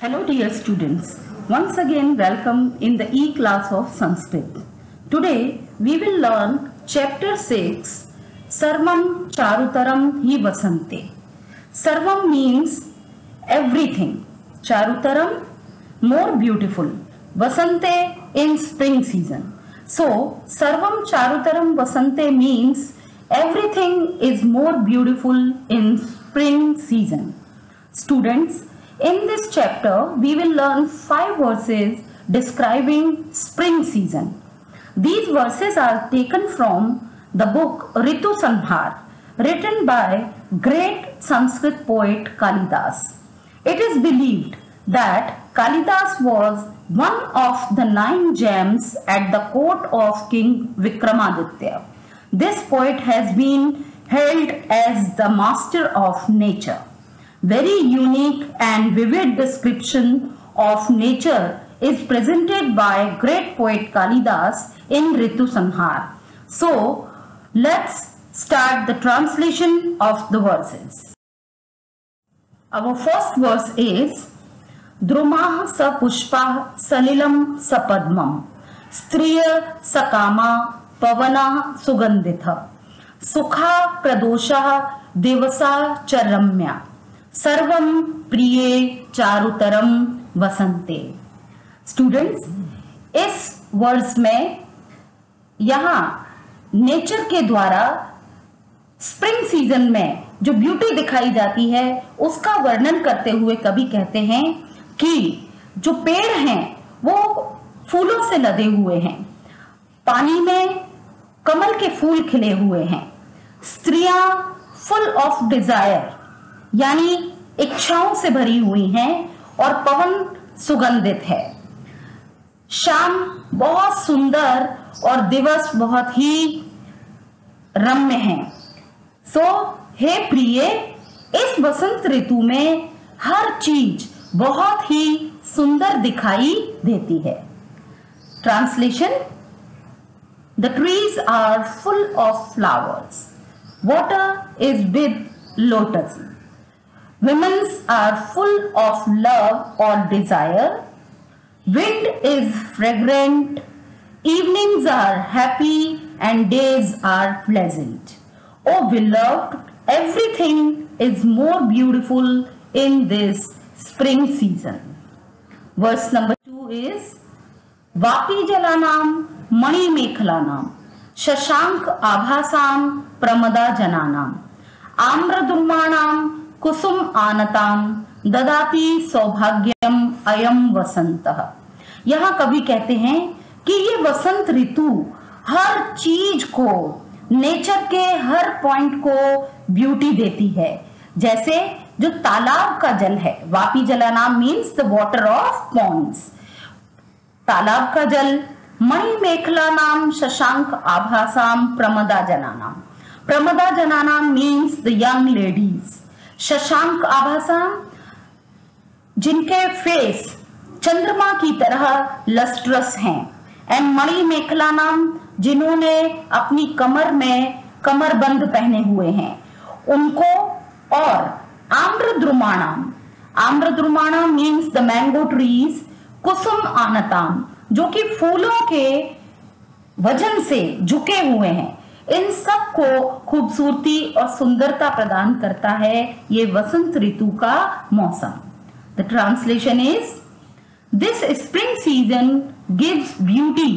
Hello dear students. Once again welcome in the E-class of Sanskrit. Today we will learn chapter 6 Sarvam Charutaram Hi Vasante. Sarvam means everything. Charutaram more beautiful. Vasante in spring season. So Sarvam Charutaram Vasante means everything is more beautiful in spring season. Students, in this chapter, we will learn five verses describing spring season. These verses are taken from the book Ritu Sanhar, written by great Sanskrit poet Kalidas. It is believed that Kalidas was one of the nine gems at the court of King Vikramaditya. This poet has been held as the master of nature very unique and vivid description of nature is presented by great poet Kalidas in Ritu Sanhar. So, let's start the translation of the verses. Our first verse is Drumah sa pushpa salilam sa padmam स्त्रिय सकama pavana suganditha sukha pradosha divasa charramya सर्वम प्रिय चारुतरम वसंते students इस words में यहाँ nature के द्वारा spring season में जो beauty दिखाई जाती है, उसका वर्णन करते हुए कवि कहते हैं कि जो पेड़ हैं, वो फूलों से लदे हुए हैं। पानी में कमल के फूल खिले हुए हैं। स्त्रियाँ फुल ऑफ़ डिज़ायर यानी इच्छाओं से भरी हुई हैं और पवन सुगंधित है। शाम बहुत सुंदर और दिवस बहुत ही रम्य है। सो हे प्रिय, इस बसंत ऋतु में हर चीज़ बहुत ही सुंदर दिखाई देती है। Translation the trees are full of flowers water is with lotus Women's are full of love or desire. Wind is fragrant. Evenings are happy and days are pleasant. Oh beloved, everything is more beautiful in this spring season. Verse number 2 is Vapi Jalanam Mani Mekhalanam Shashank Abhasam Pramada Jananam Amradummanam कुसुम आनताम, ददाती सौभाग्यम अयम वसंत। यहाँ कवि कहते हैं कि ये वसंत ऋतु हर चीज़ को, नेचर के हर पॉइंट को ब्यूटी देती है। जैसे जो तालाब का जल है, वापी जला नाम means the water of ponds तालाब का जल, मणि मेखला नाम, शशांक आभासाम, प्रमदा जनानाम। प्रमदा जनानाम मीन्स द यंग लेडीज़ शशांक आभासा जिनके फेस चंद्रमा की तरह लस्ट्रस हैं। एंड मणि मेखला नाम, जिन्होंने अपनी कमर में कमर बंद पहने हुए हैं। उनको और आम्र द्रुमाणाम आम्र द्रुमाणा मीन्स द मैंगो ट्रीज कुसुम आनताम, जो कि फूलों के वज़न से झुके हुए हैं। इन सबको खूबसूरती और सुंदरता प्रदान करता है ये वसंत ऋतु का मौसम। The translation is this spring season gives beauty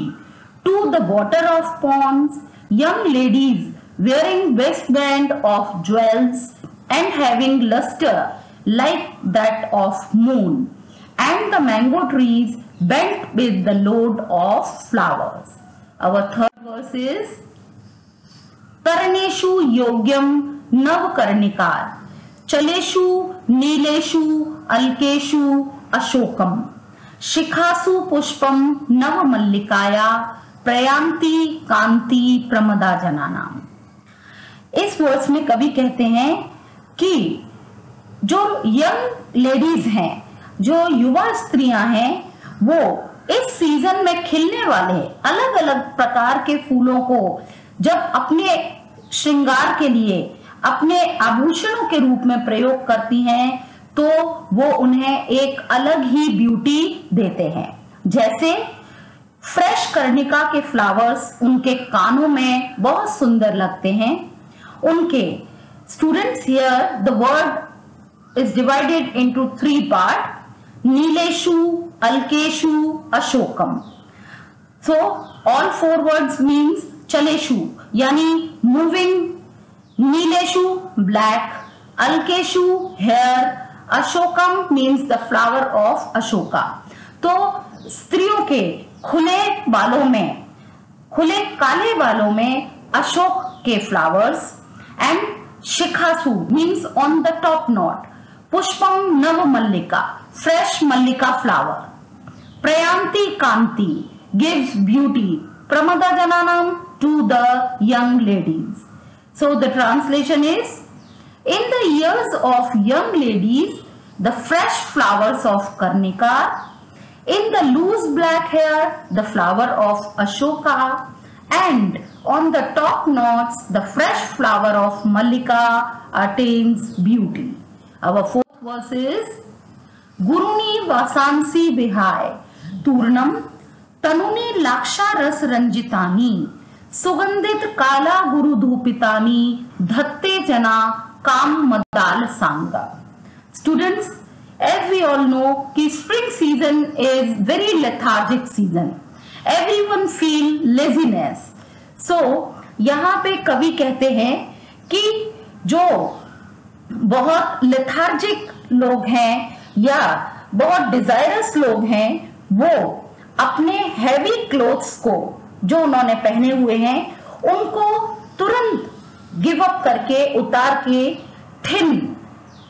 to the water of ponds young ladies wearing best band of jewels and having lustre like that of moon and the mango trees belt with the load of flowers our third verse is कर्णेशु योग्यम नव कर्णिकार चलेशु नीलेशु अल्केशु अशोकम। शिखासु पुष्पम नव मल्लिकाया प्रयांति कांति प्रमदा जना नाम इस वर्ष में कवि कहते हैं कि जो यंग लेडीज़ हैं, जो युवा स्त्रियाँ हैं, वो इस सीज़न में खिलने वाले अलग अलग प्रकार के फूलों को जब अपने श्रृंगार के लिए, अपने आभूषणों के रूप में प्रयोग करती हैं तो वो उन्हें एक अलग ही ब्यूटी देते हैं। जैसे फ्रेश कर्णिका के फ्लावर्स उनके कानों में बहुत सुंदर लगते हैं। उनके students here the word is divided into three part नीलेशु, अलकेशु, Ashokam. So all four words means चलेशु, यानी मूविंग नीलेशु, ब्लैक, अलकेशु, hair, Ashokam means the flower of Ashoka. तो स्त्रियों के खुले बालों में, खुले काले बालों में अशोक के flowers and शिखासु means on the top knot पुष्पम नव मल्लिका फ्रेश मल्लिका फ्लावर प्रयांति कांति गिव्स ब्यूटी प्रमदा जनानाम to the young ladies. So the translation is, in the ears of young ladies, the fresh flowers of Karnika, in the loose black hair, the flower of Ashoka, and on the top knots, the fresh flower of Malika attains beauty. Our fourth verse is, Guruni Vasansi Bihai, Turnam, Tanuni Laksha Ras Ranjitani, सुगंधित काला गुरु धूपितानी धत्ते जना काम मदाल सांगा। Students as we all know कि spring season is very lethargic season everyone feel laziness so यहाँ पे कवि कहते हैं कि जो बहुत लेथार्जिक लोग हैं या बहुत डिजायरस लोग हैं, वो अपने हैवी क्लोथ्स को जो उन्होंने पहने हुए हैं, उनको तुरंत गिव अप करके उतार के थिन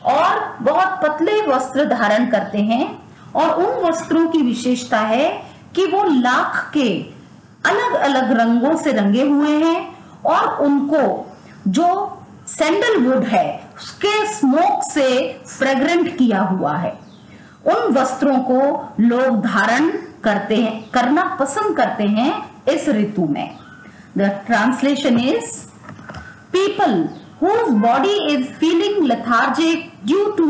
और बहुत पतले वस्त्र धारण करते हैं और उन वस्त्रों की विशेषता है कि वो लाख के अलग अलग रंगों से रंगे हुए हैं और उनको जो सैंडलवुड है, उसके स्मोक से फ्रेग्रेंट किया हुआ है। उन वस्त्रों को लोग धारण करते हैं, करना पसंद करते हैं इस ऋतु में the translation is people whose body is feeling lethargic due to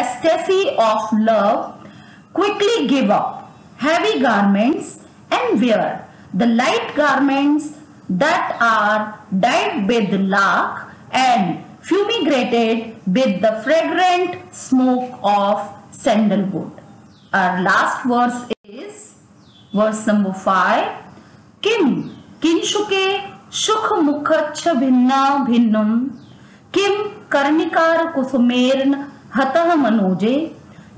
ecstasy of love quickly give up heavy garments and wear the light garments that are dyed with lac and fumigated with the fragrant smoke of sandalwood. Our last verse is verse number 5 किम किंशुके सुख मुखच्छ भिन्ना भिन्नम। किम कर्णिकार कुसुमेर्न हतः मनोजे?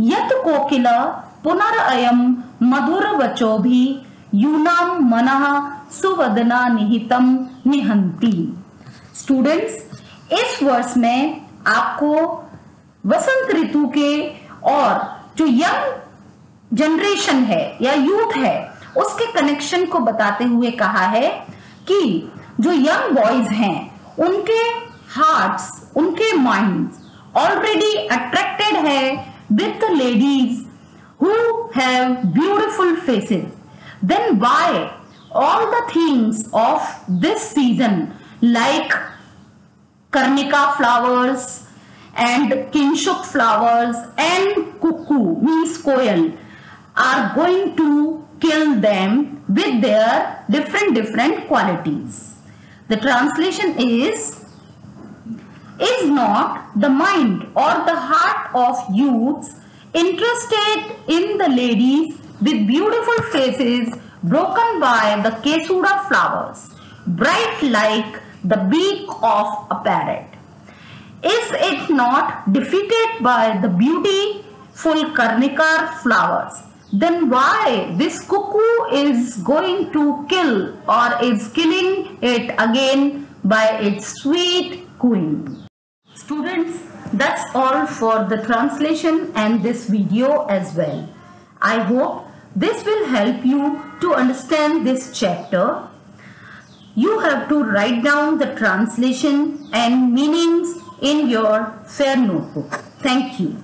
यत कोकिला पुनरअयम मधुर वचो भी यूनाम मनः सुवदना निहितम निहंती स्टूडेंट्स इस वर्ष में आपको वसंत ऋतु के और जो यंग जनरेशन है या यूथ है उसके कनेक्शन को बताते हुए कहा है कि जो यंग बॉयज़ हैं, उनके हार्ट्स उनके माइंड्स ऑलरेडी अट्रैक्टेड है with ladies who have beautiful faces then by all the things of this season like karnika flowers and kinshuk flowers and cuckoo means koyal are going to kill them with their different different qualities. The translation is is not the mind or the heart of youths interested in the ladies with beautiful faces broken by the kesura flowers, bright like the beak of a parrot. Is it not defeated by the beautiful Karnikar flowers? Then why this cuckoo is going to kill or is killing it again by its sweet cooing. Students, that's all for the translation and this video as well. I hope this will help you to understand this chapter. You have to write down the translation and meanings in your fair notebook. Thank you.